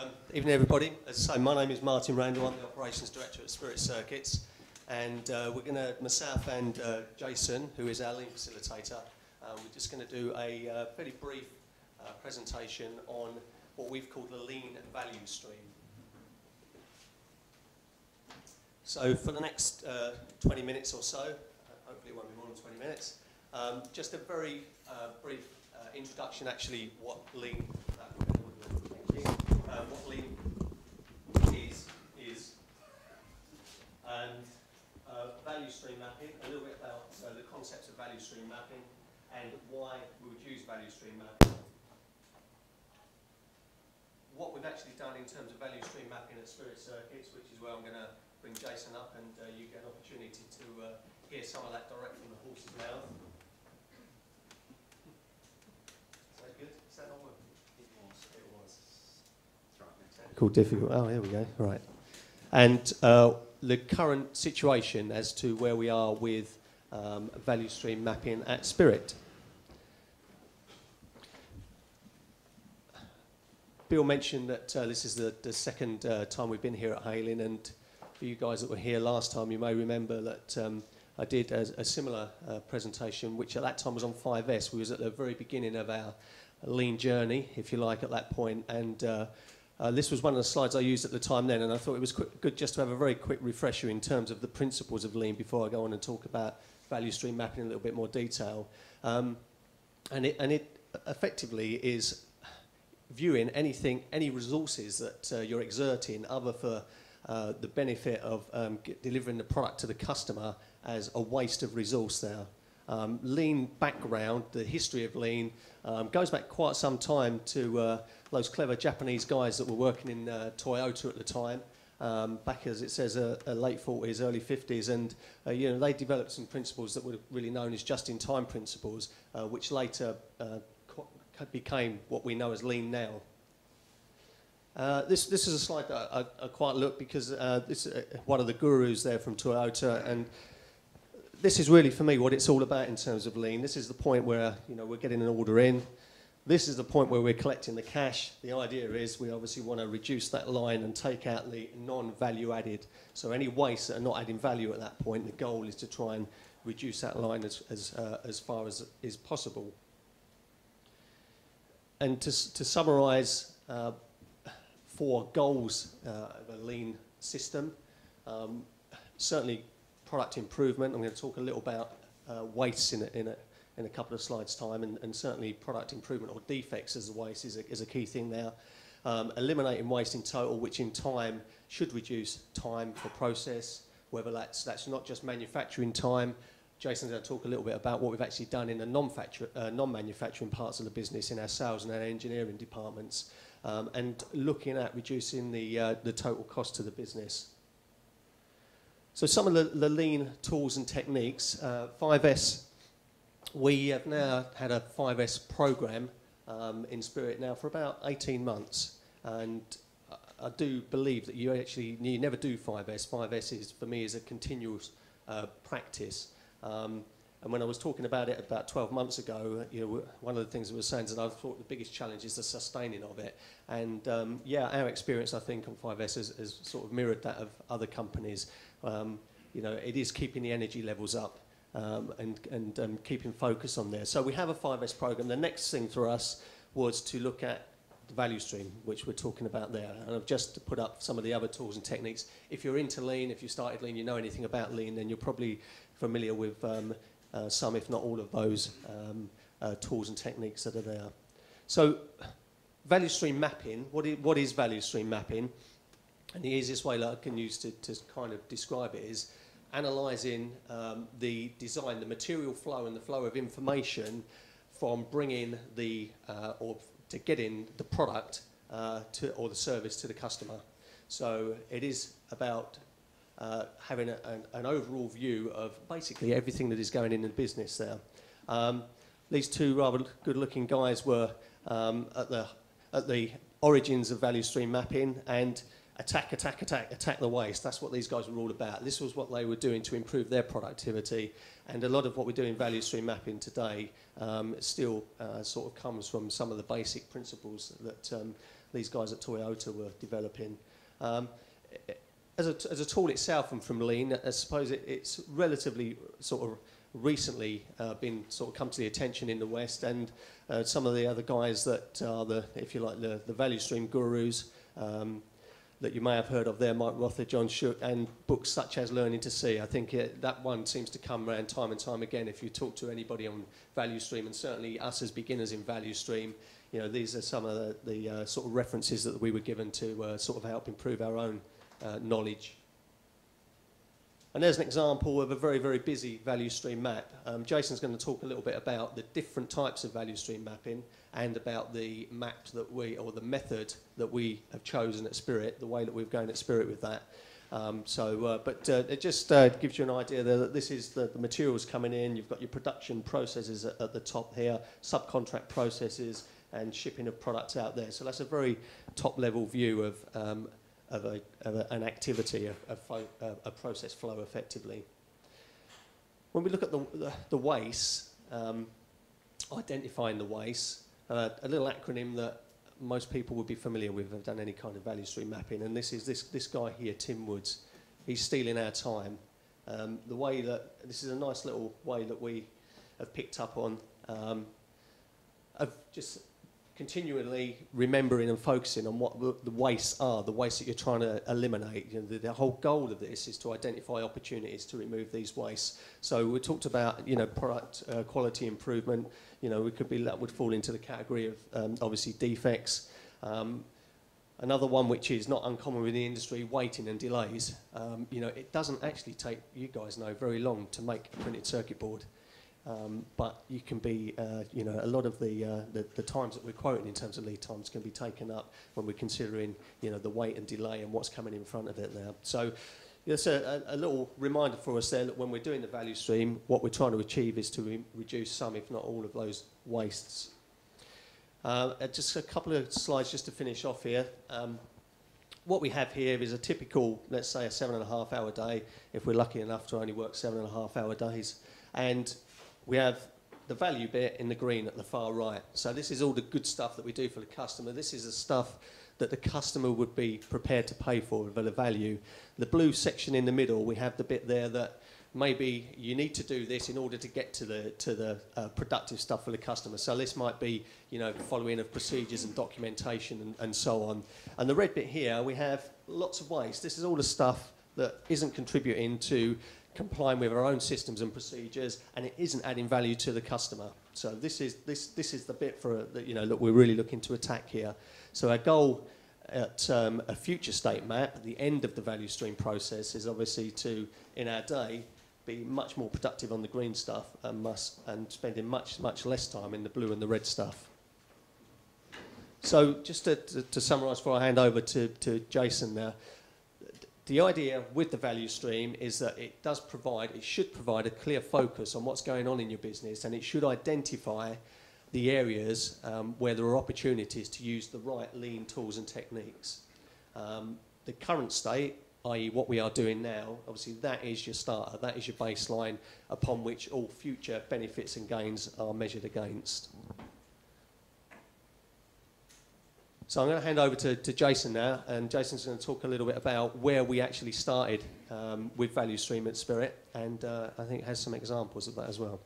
Um, evening, everybody. As I say, my name is Martin Randall. I'm the Operations Director at Spirit Circuits. And uh, we're going to, myself and uh, Jason, who is our lean facilitator, uh, we're just going to do a uh, fairly brief uh, presentation on what we've called the lean value stream. So for the next uh, 20 minutes or so, hopefully it won't be more than 20 minutes, um, just a very brief introduction actually what lean, thank you, uh, what lean is, is and uh, value stream mapping, a little bit about uh, the concepts of value stream mapping and why we would use value stream mapping. What we've actually done in terms of value stream mapping at Spirit Circuits, which is where I'm going to bring Jason up and uh, you get an opportunity to uh, hear some of that direct from the horse's mouth. Is that good? Is that not working? It was. It was. It's right next to Called difficult. Oh, here we go. Right. And uh, the current situation as to where we are with um, value stream mapping at Spirit. Bill mentioned that uh, this is the, the second uh, time we've been here at Hailing, and for you guys that were here last time, you may remember that um, I did a, a similar uh, presentation, which at that time was on 5S. We was at the very beginning of our lean journey, if you like, at that point, and uh, this was one of the slides I used at the time then, and I thought it was quick, good just to have a very quick refresher in terms of the principles of lean before I go on and talk about value stream mapping in a little bit more detail. Um, and, it, and it effectively is viewing anything, any resources that uh, you're exerting other for uh, the benefit of um, delivering the product to the customer as a waste of resource there. Um, lean background, the history of lean, um, goes back quite some time to uh, those clever Japanese guys that were working in uh, Toyota at the time. Um, back as it says, uh, uh, late 40s, early 50s, and uh, you know they developed some principles that were really known as just-in-time principles, uh, which later became what we know as lean now. Uh, this, this is a slide that I, I quite look because uh, this is uh, one of the gurus there from Toyota, and this is really for me what it's all about in terms of lean. This is the point where you know we're getting an order in. This is the point where we're collecting the cash. The idea is we obviously want to reduce that line and take out the non-value added. So any waste that are not adding value at that point, the goal is to try and reduce that line as, as, uh, as far as is possible. And to, to summarise uh, four goals uh, of a lean system, um, certainly product improvement. I'm going to talk a little about uh, wastes in a, in, a, in a couple of slides' time, and, and certainly product improvement or defects as a waste is a, is a key thing there. Um, eliminating waste in total, which in time should reduce time for process, whether that's, that's not just manufacturing time. Jason's going to talk a little bit about what we've actually done in the non-manufacturing uh, non parts of the business in our sales and our engineering departments, um, and looking at reducing the, uh, the total cost to the business. So some of the, the lean tools and techniques, uh, 5S, we have now had a 5S program um, in Spirit now for about 18 months. And I, I do believe that you actually, you never do 5S. 5S is, for me, is a continuous uh, practice. Um, and when I was talking about it about 12 months ago, you know, one of the things I was saying is that I thought the biggest challenge is the sustaining of it. And um, yeah, our experience, I think, on 5S has, has sort of mirrored that of other companies. Um, you know, it is keeping the energy levels up um, and, and um, keeping focus on there. So we have a 5S program. The next thing for us was to look at the value stream, which we're talking about there. And I've just put up some of the other tools and techniques. If you're into lean, if you started lean, you know anything about lean, then you're probably familiar with um, uh, some, if not all of those um, uh, tools and techniques that are there. So value stream mapping, what is, what is value stream mapping? And the easiest way that I can use to, to kind of describe it is analysing um, the design, the material flow and the flow of information from bringing the, uh, or to getting the product uh, to, or the service to the customer. So it is about uh, having a, an, an, overall view of basically everything that is going in the business there. Um, these two rather good-looking guys were um, at, the, at the origins of value stream mapping and attack, attack, attack, attack the waste. That's what these guys were all about. This was what they were doing to improve their productivity. And a lot of what we do in value stream mapping today um, still uh, sort of comes from some of the basic principles that, um, these guys at Toyota were developing. Um, as, a, as a tool itself and from lean, I suppose it, it's relatively sort of recently uh, been sort of come to the attention in the West, and uh, some of the other guys that are the, if you like, the, the value stream gurus um, that you may have heard of there, Mike Rother, John Shook, and books such as Learning to See. I think it, that one seems to come around time and time again. If you talk to anybody on value stream, and certainly us as beginners in value stream, you know, these are some of the, the uh, sort of references that we were given to uh, sort of help improve our own uh, knowledge. And there's an example of a very, very busy value stream map. Um, Jason's going to talk a little bit about the different types of value stream mapping and about the map that we, or the method that we have chosen at Spirit, the way that we've gone at Spirit with that. Um, so, uh, but uh, it just uh, gives you an idea that this is the, the, materials coming in. You've got your production processes at, at, the top here, subcontract processes, and shipping of products out there. So that's a very top-level view of um, of, a, of a, an activity, a, a, process flow effectively. When we look at the, the, the waste, um, identifying the waste, uh, a little acronym that most people would be familiar with have done any kind of value stream mapping, and this is this, this guy here, Tim Woods. He's stealing our time. Um, the way that, this is a nice little way that we have picked up on, um, of just continually remembering and focusing on what the, wastes are, the wastes that you're trying to eliminate. You know, the, the, whole goal of this is to identify opportunities to remove these wastes. So we talked about, you know, product uh, quality improvement. You know, we could be that would fall into the category of um, obviously defects. Um, another one which is not uncommon within the industry, waiting and delays. Um, you know, it doesn't actually take, you guys know, very long to make a printed circuit board. Um, but you can be, uh, you know, a lot of the, uh, the, the times that we're quoting in terms of lead times can be taken up when we're considering, you know, the wait and delay and what's coming in front of it now. So it's a, a, little reminder for us there that when we're doing the value stream, what we're trying to achieve is to re reduce some, if not all, of those wastes. Uh, just a couple of slides just to finish off here. Um, what we have here is a typical, let's say, a seven and a half hour day, if we're lucky enough to only work seven and a half hour days. And we have the value bit in the green at the far right. So this is all the good stuff that we do for the customer. This is the stuff that the customer would be prepared to pay for for the value. The blue section in the middle, we have the bit there that maybe you need to do this in order to get to the to the uh, productive stuff for the customer. So this might be, you know, following of procedures and documentation and, and so on. And the red bit here, we have lots of waste. This is all the stuff that isn't contributing to complying with our own systems and procedures, and it isn't adding value to the customer. So this is this this is the bit for that you know that we're really looking to attack here. So our goal at um, a future state map at the end of the value stream process is obviously to in our day be much more productive on the green stuff and must and spending much much less time in the blue and the red stuff. So just to, to, to summarise before I hand over to, to Jason now, the idea with the value stream is that it does provide, it should provide a clear focus on what's going on in your business and it should identify the areas um, where there are opportunities to use the right lean tools and techniques. Um, the current state, i.e. what we are doing now, obviously that is your starter, that is your baseline upon which all future benefits and gains are measured against. So I'm going to hand over to, to Jason now, and Jason's going to talk a little bit about where we actually started um, with Value Stream at Spirit, and uh, I think has some examples of that as well.